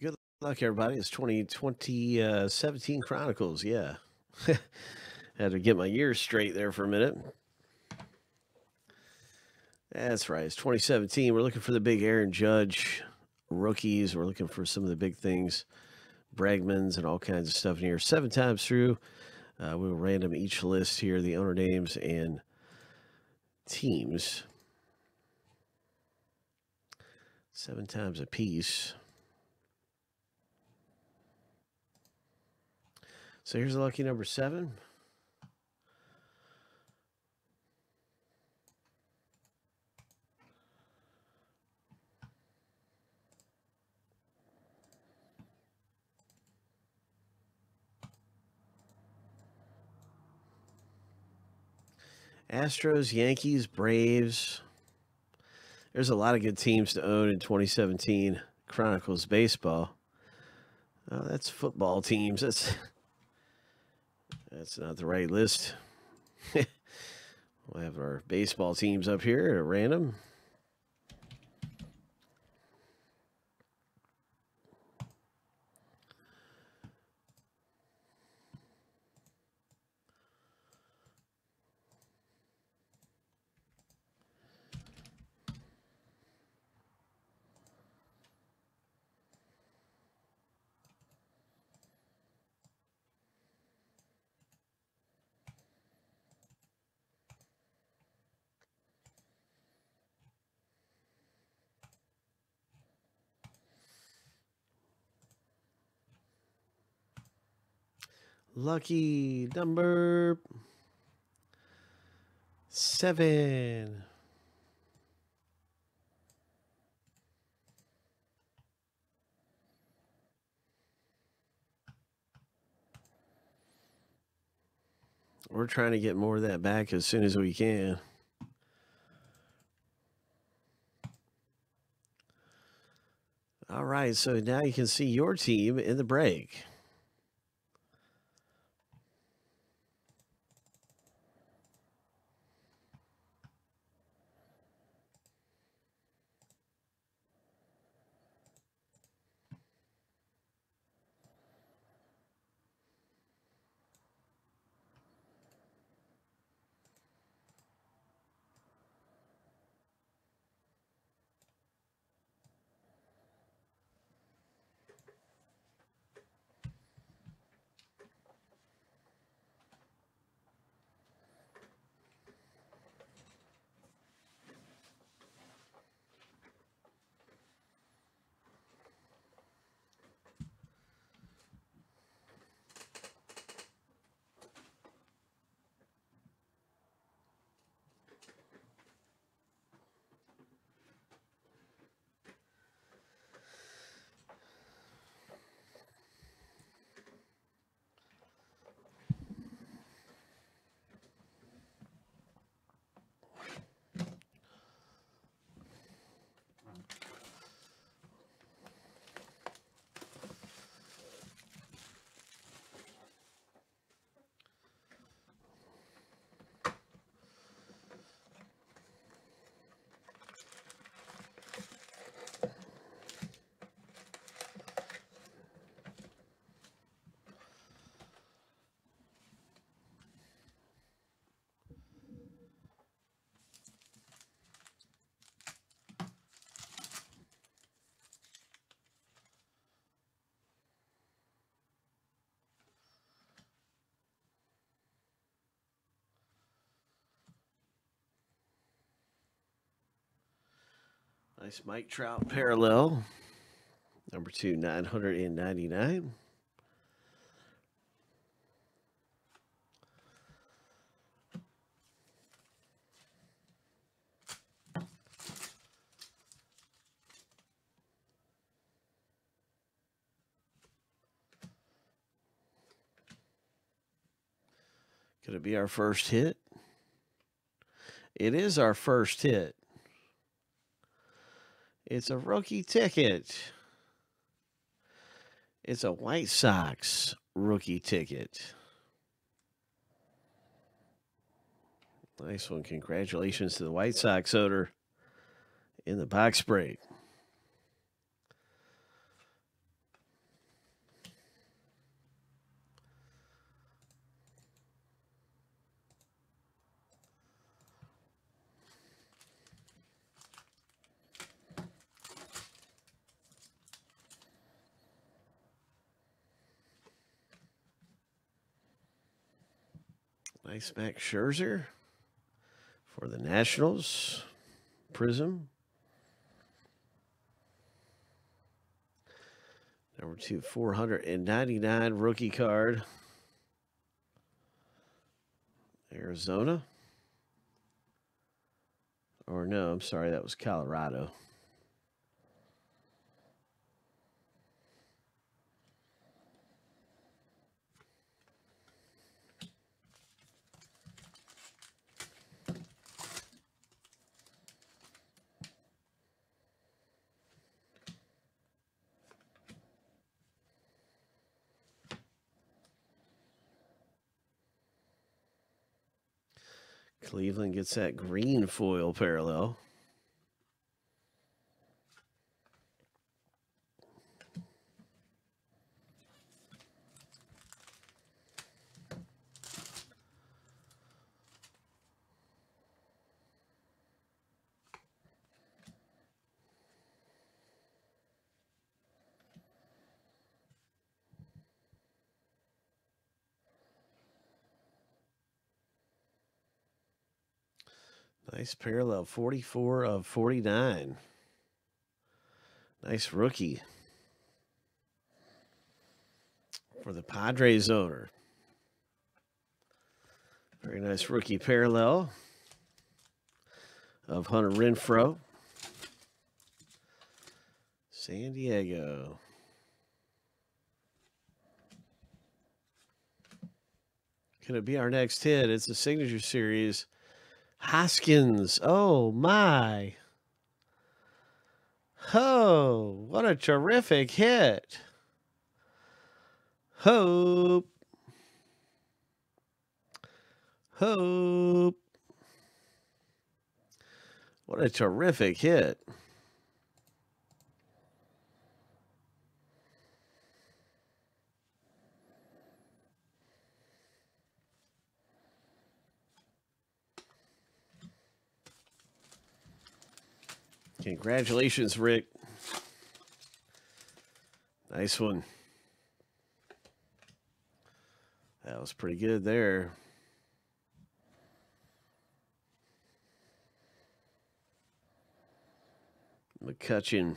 Good luck, everybody. It's 2020 uh, 17 Chronicles. Yeah. Had to get my years straight there for a minute. That's right. It's 2017. We're looking for the big Aaron Judge rookies. We're looking for some of the big things, Bregmans and all kinds of stuff in here. Seven times through, uh, we will random each list here, the owner names and teams. Seven times a piece. So here's lucky number seven. Astros, Yankees, Braves. There's a lot of good teams to own in 2017 Chronicles baseball. Oh, that's football teams. That's that's not the right list. we'll have our baseball teams up here at random. Lucky number seven. We're trying to get more of that back as soon as we can. All right, so now you can see your team in the break. Nice Mike Trout parallel. Number two, 999. Could it be our first hit? It is our first hit. It's a rookie ticket. It's a White Sox rookie ticket. Nice one. Congratulations to the White Sox owner in the box break. Nice Max Scherzer for the Nationals. Prism. Number two, 499 rookie card. Arizona. Or no, I'm sorry, that was Colorado. Cleveland gets that green foil parallel. Nice parallel, 44 of 49. Nice rookie for the Padres owner. Very nice rookie parallel of Hunter Renfroe. San Diego. Going it be our next hit. It's a signature series. Hoskins. Oh, my. Oh, what a terrific hit. Hope. Hope. What a terrific hit. Congratulations, Rick. Nice one. That was pretty good there. McCutchen.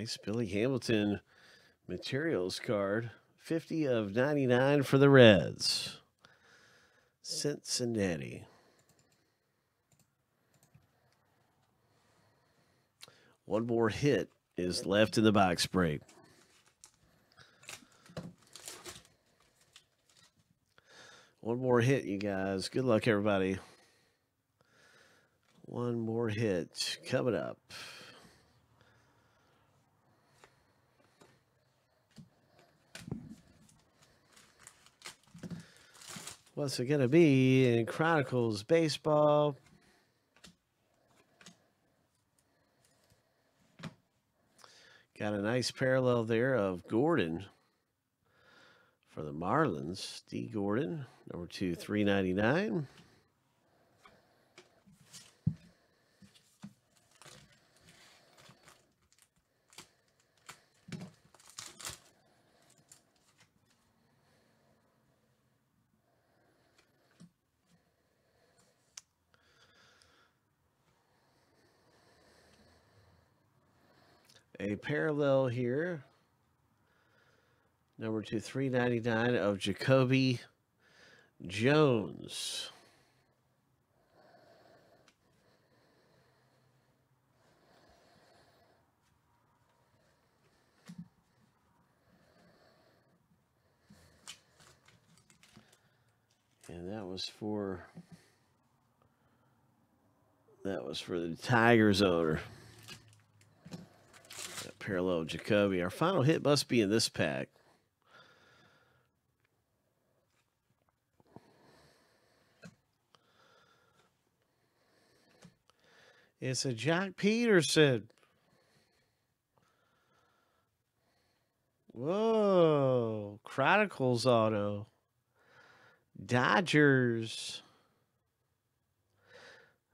Nice Billy Hamilton materials card. 50 of 99 for the Reds. Cincinnati. One more hit is left in the box break. One more hit, you guys. Good luck, everybody. One more hit coming up. What's it going to be in Chronicles Baseball? Got a nice parallel there of Gordon for the Marlins. D. Gordon, number two, 399. A parallel here. Number two, 399 of Jacoby Jones. And that was for that was for the Tigers owner Parallel Jacoby. Our final hit must be in this pack. It's a Joc Pederson. Whoa. Chronicles auto. Dodgers.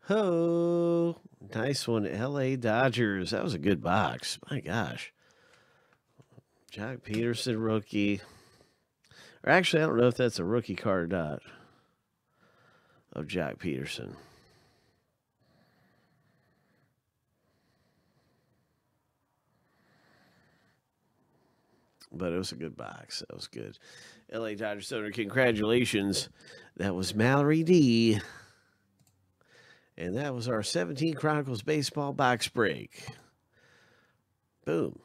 Ho. Nice one. LA Dodgers. That was a good box. My gosh. Joc Pederson rookie. Or actually, I don't know if that's a rookie card or not of Joc Pederson. But it was a good box. That was good. LA Dodgers owner, congratulations. That was Mallory D. And that was our 17 Chronicles baseball box break. Boom.